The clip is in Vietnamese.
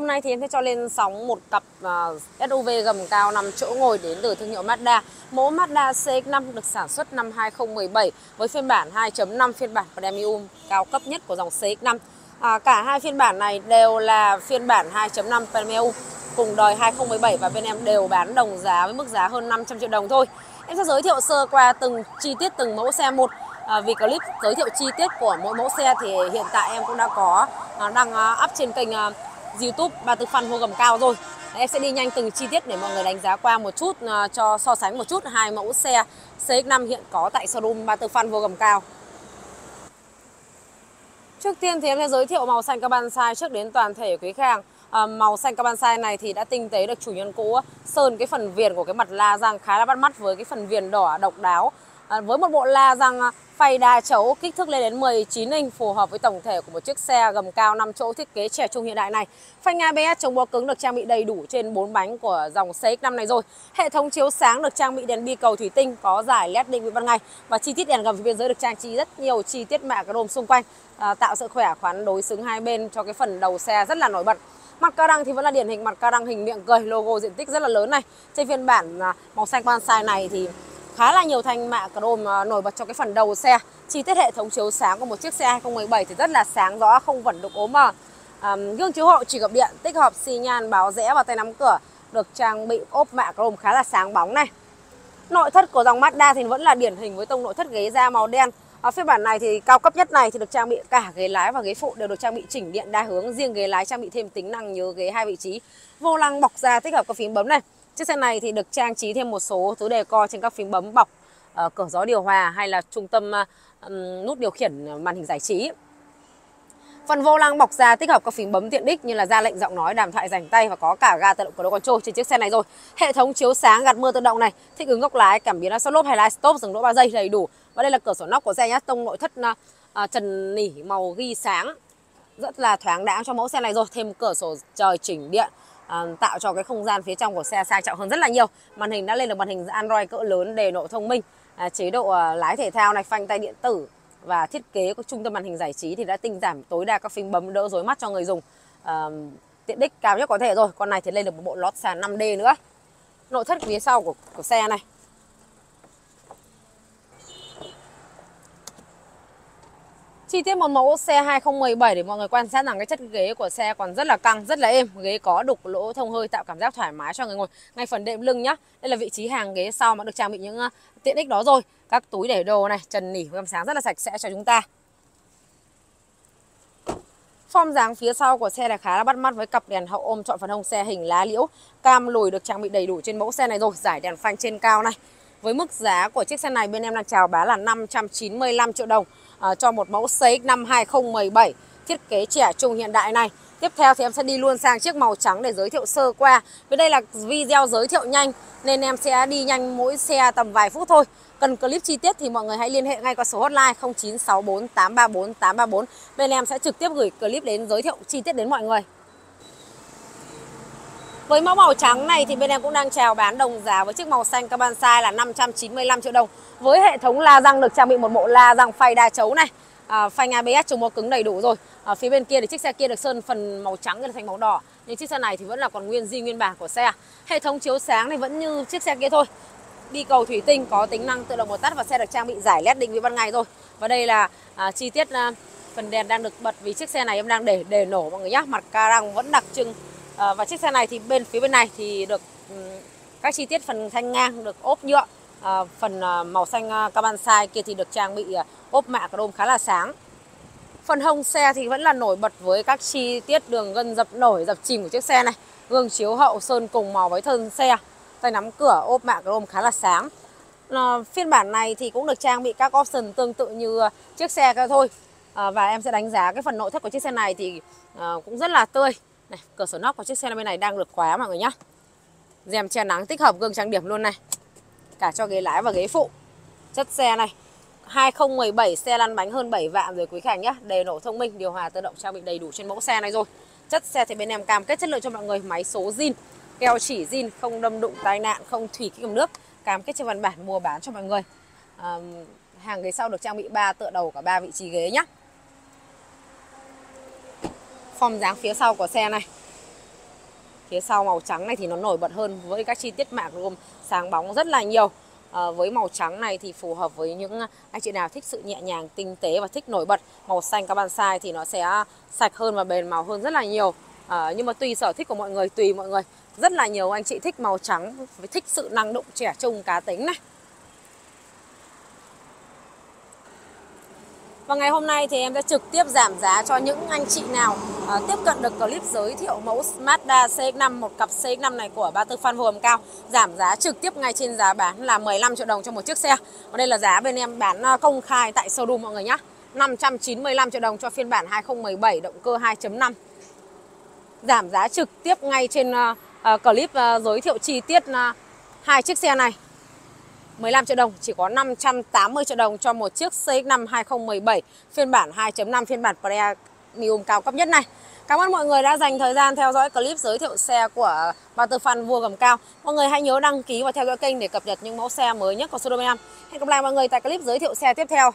Hôm nay thì em sẽ cho lên sóng một cặp à, uh, SUV gầm cao 5 chỗ ngồi đến từ thương hiệu Mazda. Mẫu Mazda CX-5 được sản xuất năm 2017 với phiên bản 2.5 phiên bản Premium cao cấp nhất của dòng CX-5. À, cả hai phiên bản này đều là phiên bản 2.5 Premium cùng đời 2017 và bên em đều bán đồng giá với mức giá hơn 500 triệu đồng thôi. Em sẽ giới thiệu sơ qua từng chi tiết từng mẫu xe một. À, vì clip giới thiệu chi tiết của mỗi mẫu xe thì hiện tại em cũng đã có à, đăng à, up trên kênh à, YouTube ba tư phân vô gầm cao rồi. Em sẽ đi nhanh từng chi tiết để mọi người đánh giá qua một chút à, cho so sánh một chút hai mẫu xe CX-5 hiện có tại showroom ba tư Phan vô gầm cao. Trước tiên thì em sẽ giới thiệu màu xanh carbon sai trước đến toàn thể quý khách hàng. À, màu xanh carbon sai này thì đã tinh tế được chủ nhân cũ sơn cái phần viền của cái mặt la răng khá là bắt mắt với cái phần viền đỏ độc đáo. À, với một bộ la răng phay đa chấu kích thước lên đến 19 inch phù hợp với tổng thể của một chiếc xe gầm cao 5 chỗ thiết kế trẻ trung hiện đại này. Phanh ABS chống bó cứng được trang bị đầy đủ trên 4 bánh của dòng CX-5 này rồi. Hệ thống chiếu sáng được trang bị đèn bi cầu thủy tinh có giải led định vị ban ngày và chi tiết đèn gầm phía bên dưới được trang trí rất nhiều chi tiết mạ chrome xung quanh à, tạo sự khỏe khoắn đối xứng hai bên cho cái phần đầu xe rất là nổi bật. Mặt ca đăng thì vẫn là điển hình mặt ca đăng hình miệng cười, logo diện tích rất là lớn này. Trên phiên bản à, màu xanh quan sai này thì khá là nhiều thanh mạ chrome ờ, nổi bật cho cái phần đầu xe. Chi tiết hệ thống chiếu sáng của một chiếc xe 2017 thì rất là sáng rõ, không vẩn đục ốm mờ. À, gương chiếu hậu chỉ gặp điện, tích hợp xi nhan báo rẽ và tay nắm cửa được trang bị ốp mạ chrome khá là sáng bóng này. Nội thất của dòng Mazda thì vẫn là điển hình với tông nội thất ghế da màu đen. Ở phiên bản này thì cao cấp nhất này thì được trang bị cả ghế lái và ghế phụ đều được trang bị chỉnh điện đa hướng. Riêng ghế lái trang bị thêm tính năng nhớ ghế hai vị trí. Vô lăng bọc da tích hợp các phím bấm này. Chiếc xe này thì được trang trí thêm một số thứ đề co trên các phím bấm bọc uh, cửa gió điều hòa hay là trung tâm uh, nút điều khiển ờ, màn hình giải trí. Phần vô lăng bọc da tích hợp các phím bấm tiện ích như là ra lệnh giọng nói, đàm thoại rảnh tay và có cả ga tự động cruise control trên chiếc xe này rồi. Hệ thống chiếu sáng gạt mưa tự động này, thích ứng góc lái, cảm biến áp lốp hay là stop dừng đỗ 3 giây đầy đủ. Và đây là cửa sổ nóc của xe nhá, tông nội thất trần nỉ màu ghi sáng rất là thoáng đãng cho mẫu xe này rồi. Thêm cửa sổ trời chỉnh điện À, tạo cho cái không gian phía trong của xe sang trọng hơn rất là nhiều. Màn hình đã lên được màn hình Android cỡ lớn đề nội thông minh. À, chế độ à, lái thể thao này phanh tay điện tử và thiết kế của trung tâm màn hình giải trí thì đã tinh giảm tối đa các phím bấm đỡ rối mắt cho người dùng. À, tiện ích cao nhất có thể rồi con này thì lên được một bộ lót sàn 5D nữa. Nội thất phía sau của, của xe này. Chi tiết một mẫu xe 2017 để mọi người quan sát rằng cái chất ghế của xe còn rất là căng, rất là êm. Ghế có đục lỗ thông hơi tạo cảm giác thoải mái cho người ngồi. Ngay phần đệm lưng nhá. Đây là vị trí hàng ghế sau mà được trang bị những ờ, tiện ích đó rồi. Các túi để đồ này, trần nỉ gầm sáng rất là sạch sẽ cho chúng ta. Form dáng phía sau của xe là khá là bắt mắt với cặp đèn hậu ôm chọn phần hông xe hình lá liễu. Cam lùi được trang bị đầy đủ trên mẫu xe này rồi, giải đèn phanh trên cao này. Với mức giá của chiếc xe này bên em đang chào bán là 595 triệu đồng à, cho một mẫu CX5 2017 thiết kế trẻ trung hiện đại này. Tiếp theo thì em sẽ đi luôn sang chiếc màu trắng để giới thiệu sơ qua. Vì đây là video giới thiệu nhanh nên em sẽ đi nhanh mỗi xe tầm vài phút thôi. Cần clip chi tiết thì mọi người hãy liên hệ ngay qua số hotline 0964 834 834. Bên em sẽ trực tiếp gửi clip đến giới thiệu chi tiết đến mọi người. Với mẫu màu trắng này thì bên em cũng đang chào bán đồng giá với chiếc màu xanh carbon size là 595 triệu đồng. Với hệ thống la răng được trang bị một bộ la răng phay đa chấu này. À, phanh ABS chống bó cứng đầy đủ rồi. Ở phía bên kia thì chiếc xe kia được sơn phần màu trắng lên thành màu đỏ. Nhưng chiếc xe này thì vẫn là còn nguyên di nguyên bản của xe. Hệ thống chiếu sáng này vẫn như chiếc xe kia thôi. Đi cầu thủy tinh có tính năng tự động một tắt và xe được trang bị giải led định vị ban ngày rồi. Và đây là à, chi tiết à, phần đèn đang được bật vì chiếc xe này em đang để để nổ mọi người nhé. Mặt ca răng vẫn đặc trưng à, và chiếc xe này thì bên phía bên này thì được ừ, các chi tiết phần thanh ngang được ốp nhựa. À, phần ờ, màu xanh carbon sai kia thì được trang bị ốp mạ chrome khá là sáng. Phần hông xe thì vẫn là nổi bật với các chi tiết đường gân dập nổi dập chìm của chiếc xe này. Gương chiếu hậu sơn cùng màu với thân xe. Tay nắm cửa ốp mạ chrome khá là sáng. À, phiên bản này thì cũng được trang bị các option tương tự như chiếc xe thôi. À, và em sẽ đánh giá cái phần nội thất của chiếc xe này thì à, cũng rất là tươi này, cửa sổ nóc của chiếc xe bên này đang được khóa mọi người nhá. Rèm che nắng tích hợp gương trang điểm luôn này. Cả cho ghế lái và ghế phụ. Chất xe này 2017 xe lăn bánh hơn 7 vạn rồi quý khách nhá. Đề nổ thông minh, điều hòa tự động trang bị đầy đủ trên mẫu xe này rồi. Chất xe thì bên em cam kết chất lượng cho mọi người, máy số zin, keo chỉ zin, không đâm đụng tai nạn, không thủy kích cầm nước, cam kết trên văn bản mua bán cho mọi người. À, hàng ghế sau được trang bị 3 tựa đầu cả ba vị trí ghế nhá form dáng phía sau của xe này. Phía sau màu trắng này thì nó nổi bật hơn với các chi tiết mạ gồm sáng bóng rất là nhiều. À, với màu trắng này thì phù hợp với những anh chị nào thích sự nhẹ nhàng tinh tế và thích nổi bật. Màu xanh các bạn sai thì nó sẽ sạch hơn và bền màu hơn rất là nhiều. À, nhưng mà tùy sở thích của mọi người tùy mọi người. Rất là nhiều anh chị thích màu trắng thích sự năng động trẻ trung cá tính này. Và ngày hôm nay thì em sẽ trực tiếp giảm giá cho những anh chị nào uh, tiếp cận được clip giới thiệu mẫu Mazda CX-5 một cặp CX-5 này của ba tư phân Hồ cao giảm giá trực tiếp ngay trên giá bán là 15 triệu đồng cho một chiếc xe. Và đây là giá bên em bán à, công khai tại showroom mọi người nhé. 595 triệu đồng cho phiên bản 2017 động cơ 2.5. Giảm giá trực tiếp ngay trên uh, clip uh, giới thiệu chi tiết uh, hai chiếc xe này 15 triệu đồng, chỉ có 580 triệu đồng cho một chiếc CX-5 2017 phiên bản 2.5 phiên bản Premium cao cấp nhất này. Cảm ơn mọi người đã dành thời gian theo dõi clip giới thiệu xe của Ba Tư Phan vua gầm cao. Mọi người hãy nhớ đăng ký và theo dõi kênh để cập nhật những mẫu xe mới nhất của showroom. Hẹn gặp lại mọi người tại clip giới thiệu xe tiếp theo.